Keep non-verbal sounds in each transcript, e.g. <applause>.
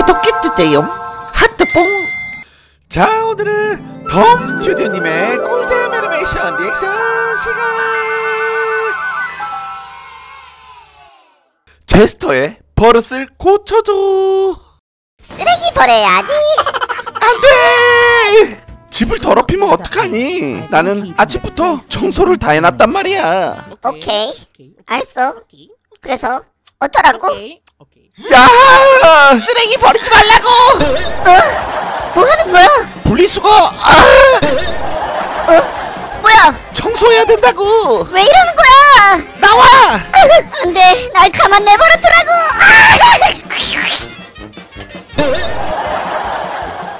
구독해주세요 하트뽕 자 오늘은 덤 스튜디오님의 꿀잼 애니메이션 리액션 시간 제스터의 버릇을 고쳐줘 쓰레기 버려야지. <laughs> 안돼 집을 더럽히면 어떡하니 나는 아침부터 청소를 다 해놨단 말이야 오케이. 알았어. 그래서 어쩌라고? 야 쓰레기 버리지 말라고 어? 뭐 하는 거야? 분리수거 아, 뭐야? 청소해야 된다고 왜 이러는 거야? 나와 <laughs> 안 돼, 날 가만 내버려 두라고.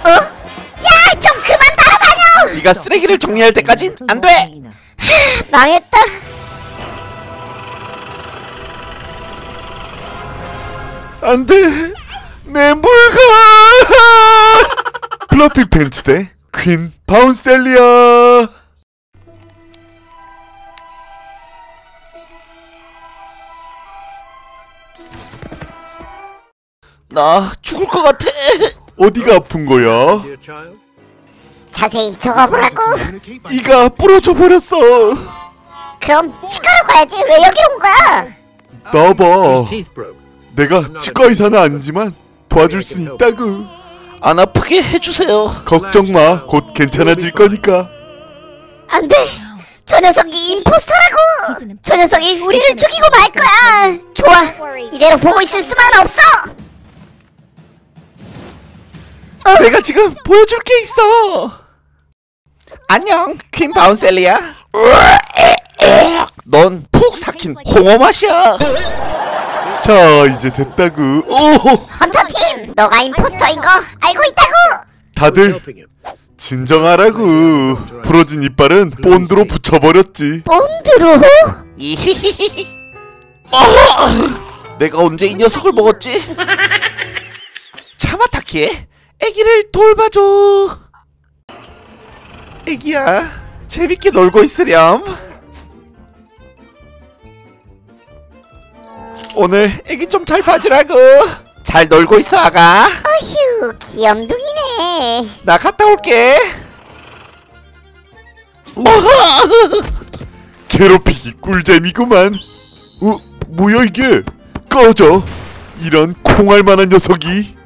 어? 야, 좀 그만 따라다녀. 네가 쓰레기를 정리할 때까진 안 돼 망했다. 안돼 내 물건 <laughs> 플러피 팬츠 대 퀸 바운셀리아 나 죽을 것 같아 어디가 아픈 거야? 자세히 적어보라고. 이가 부러져 버렸어 그럼 치과로 가야지. 왜 여기로 온 거야? 나봐 내가 치과 의사는 아니지만 도와줄 수 있다고. 안 아프게 해주세요. 걱정 마곧 괜찮아질 거니까. 안돼. 저 녀석이 임포스터라고. 저 녀석이 우리를 죽이고 말 거야. 좋아. 이대로 보고 있을 수만 없어. 내가 지금 보여줄 게 있어! 안녕 퀸 바운셀리야 넌 푹 삭힌 홍어 맛이야 자 이제 됐다구. 오! 헌터 팀, 너가 임포스터인 거 알고 있다고. 다들 진정하라고 부러진 이빨은 본드로 붙여버렸지. 본드로? 이히히히 <laughs> 어, 내가 언제 이 녀석을 먹었지? <laughs> 차마타키에 애기를 돌봐줘. 애기야 재밌게 놀고 있으렴 오늘 애기 좀 잘 봐주라고. 잘 놀고 있어 아가. 어휴, 귀염둥이네. 나 갔다 올게. 괴롭히기 꿀잼이구만. 어? 뭐야 이게? 꺼져. 이런 콩알만한 녀석이.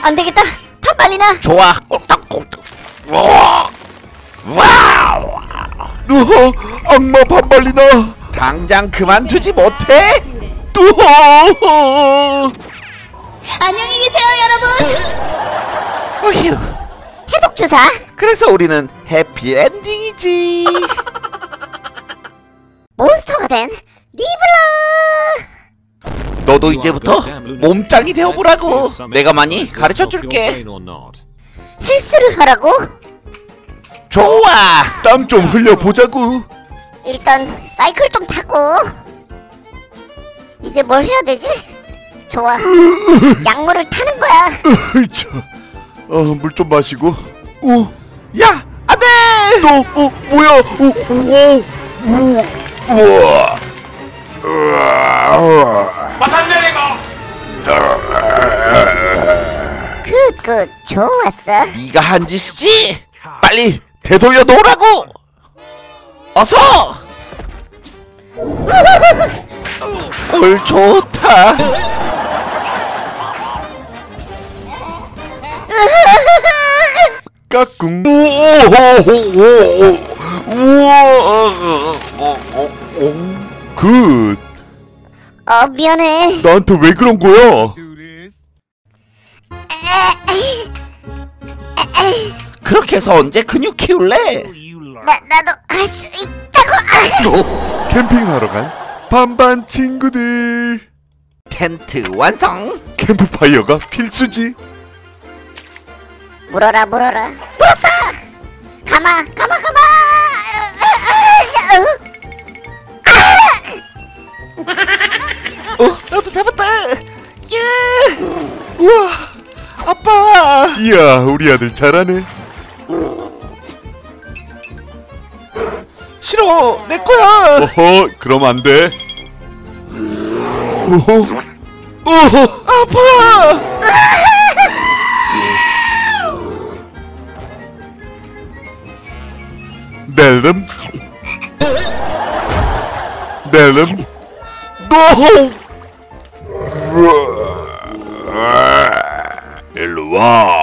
안 되겠다. 반발리나. 좋아. 꼴딱꼴딱 와우! 으허! 악마 반발리나 당장 그만두지 못해 안녕히 계세요, 여러분. 어휴 해독 주사. 그래서 우리는 해피엔딩이지 몬스터가 된 니블라. 너도 이제부터 몸짱이 되어보라고 내가 많이 가르쳐줄게 헬스를 하라고? 좋아 땀 좀 흘려보자고 일단 사이클 좀 타고. 이제 뭘 해야 되지? 좋아. 약물을 타는 거야. <laughs> 으이차 어 물 좀 마시고. 오 야 안돼! 또 어 뭐야? 오 오 오, 우와. 굿, 굿. 좋았어. 네가 한 짓이지? 빨리 되돌려 놓으라고! 어서 <laughs> 꼴 좋다 까꿍 good 어, 미안해. 나한테 왜 그런 거야 그렇게 해서 언제 근육 키울래 나, 나도 할 수 있다고. 아, 캠핑하러 간 반반 친구들. 텐트 완성. 캠프파이어가 필수지. 물어라, 물어라. 물었다! 가마, 가마, 가마! 어 나도 잡았다! 예! 우와 아빠! 이야 우리 아들 잘하네 싫어! 내 거야! 어허, 그럼 안 돼. 어허, 어허, 아파! 넬름? 넬름? 노! 일로 와.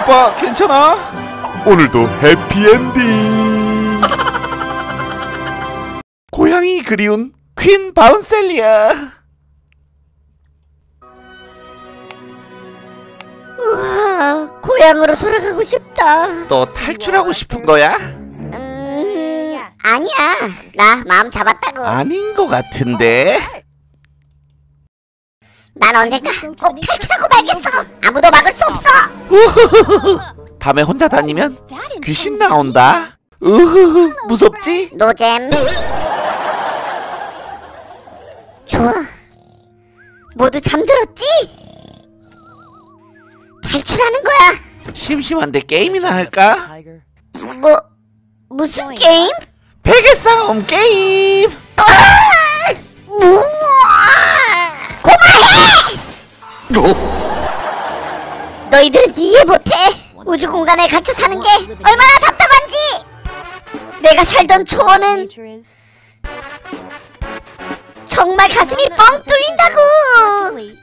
아빠 괜찮아? 오늘도 해피엔딩 <laughs> 고양이 그리운 퀸 바운셀리아 우와, 고향으로 돌아가고 싶다. 너 탈출하고 싶은 거야? 음, 아니야. 나 마음 잡았다고. 아닌 거 같은데 난 언젠가 꼭 탈출하고 말겠어. 아무도 막을 수 없어. 밤에 혼자 다니면 귀신 나온다 으흐흐 무섭지? 노잼. 좋아. 모두 잠들었지? 탈출하는 거야. 심심한데 게임이나 할까? 뭐 무슨 게임? 베개 싸움 게임 우와! 고마해! 너희들은 이해 못해. 우주 공간에 갇혀 사는 게 얼마나 답답한지. 내가 살던 초원은 정말 가슴이 뻥 뚫린다고.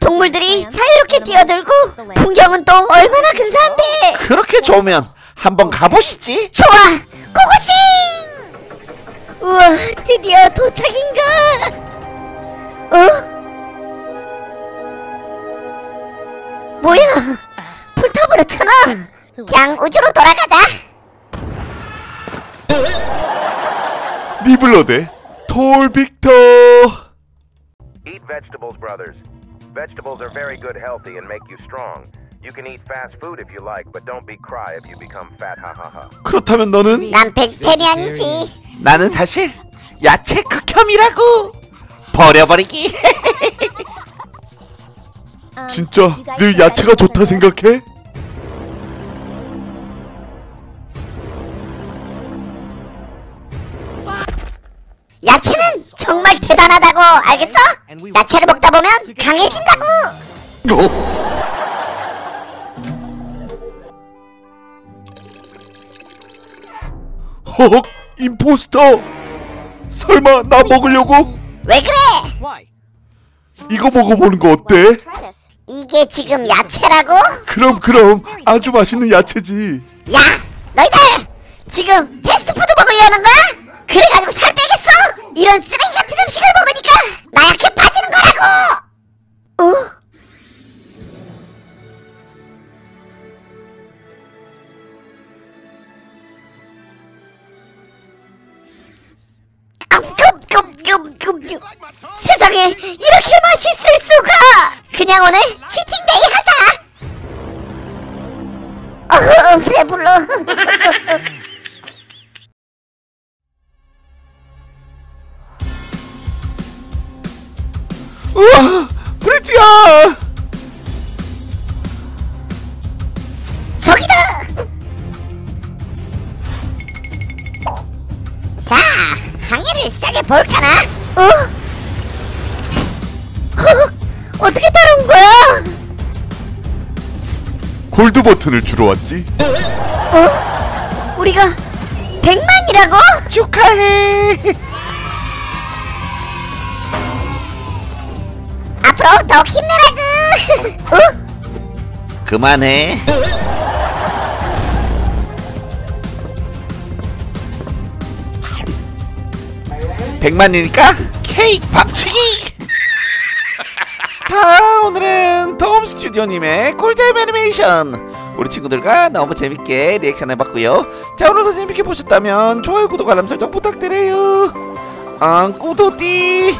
동물들이 자유롭게 뛰어들고 풍경은 또 얼마나 근사한데. 그렇게 좋으면 한번 가보시지 좋아, 고고싱! 우와, 드디어 도착인가? 어? 뭐야? 불타버렸잖아. 그냥 우주로 돌아가자. 니블러대 톨빅터 Eat vegetables, brothers. Vegetables are very good healthy and make you strong. You can eat fast food if you like, but don't be cry if you become fat. Ha ha ha. 그렇다면 너는 난 베지테리안이지. 나는 사실 야채 극혐이라고 버려버리기 진짜 늘 야채가 좋다 생각해? 야채는 정말 대단하다고 알겠어? 야채를 먹다 보면 강해진다고. 허헉 임포스터 설마 나 먹으려고? 왜 그래? 이거 먹어보는 거 어때? 이게 지금 야채라고? 그럼 그럼 아주 맛있는 야채지 야, 너희들 지금 패스트푸드 먹으려는 거야? 그래가지고 살 빼겠어? 이런 쓰레기 같은 음식을 먹으니까 나 약해 빠지는 거라고. 어? 아, 세상에 이렇게 수가! 그냥 오늘 치팅데이 하자. 어, 배불러. <laughs> 우와 프리티야 저기다! 자, 항해를 시작해 볼까나? 어? 헉, 어떻게 골드 버튼을 주러 왔지 어? 우리가 백만이라고? 축하해 앞으로 더 힘내라구! <laughs> 어? 그만해 백만이니까 케이크 박치기 자 오늘은 톰 스튜디오님의 꿀잼 애니메이션. 우리 친구들과 너무 재밌게 리액션 해봤고요. 자 오늘도 재밌게 보셨다면 좋아요 구독 알람 설정 부탁드려요. 아 꾸도띠